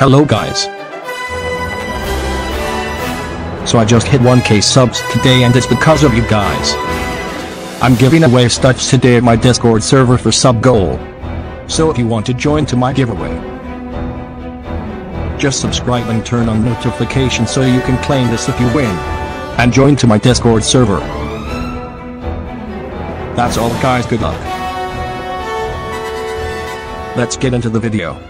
Hello guys. So I just hit 1k subs today and it's because of you guys. I'm giving away stuff today at my Discord server for sub goal. So if you want to join to my giveaway, just subscribe and turn on notifications so you can claim this if you win. And join to my Discord server. That's all guys good luck. Let's get into the video.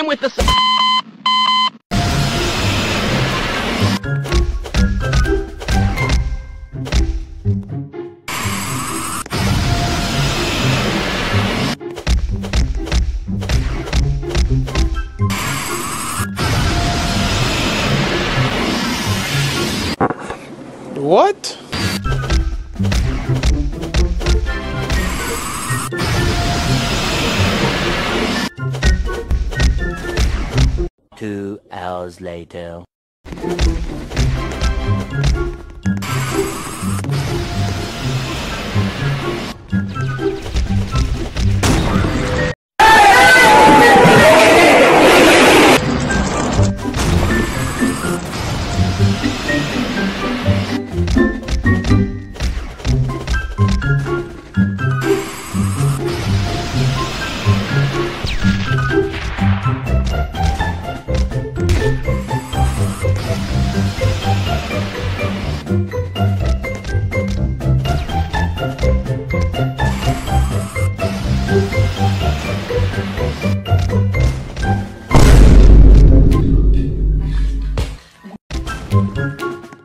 I'm with the. What? Two hours later.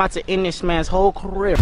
I'm about to end this man's whole career.